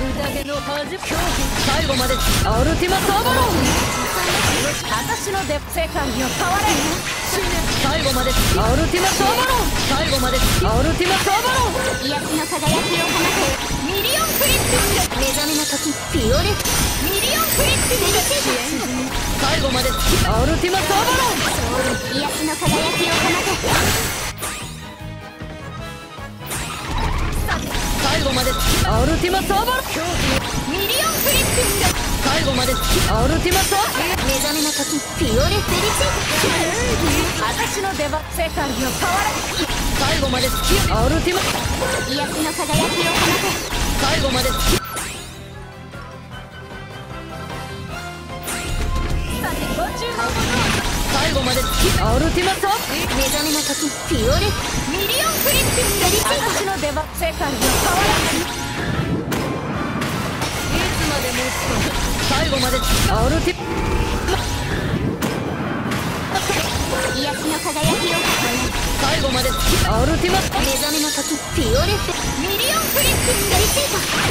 宴の始ま最後までアルティマサーバロン私のデ世界を変われ最後までアルティマサーバロン最後までアルティマサーバロン癒しの輝きを放てミリオンフリップ目覚めの時ピオレミリオンフリップメディテー最後までアルティマサーバロン癒しの輝きを放て後までアルティマサーバルミリオンフリップ最後までアルティマサー目覚めの時ピオレフェリチー。私の出番世界を変われ最後までアルティマ癒しの輝きを放て。最後まで最後までアルティマサ目覚めの時ピオレミリオンフリップフェリチ私の出番世界を変われいつまでも最後までアルティ癒しの輝きを最後までアルティマ目覚めの時ピオレフミリオンフリップフェリチート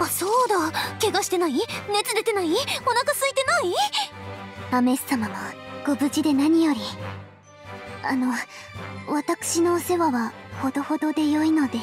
あそうだ怪我してない熱出てないお腹空いてないアメス様もご無事で何より。あの私のお世話はほどほどで良いので。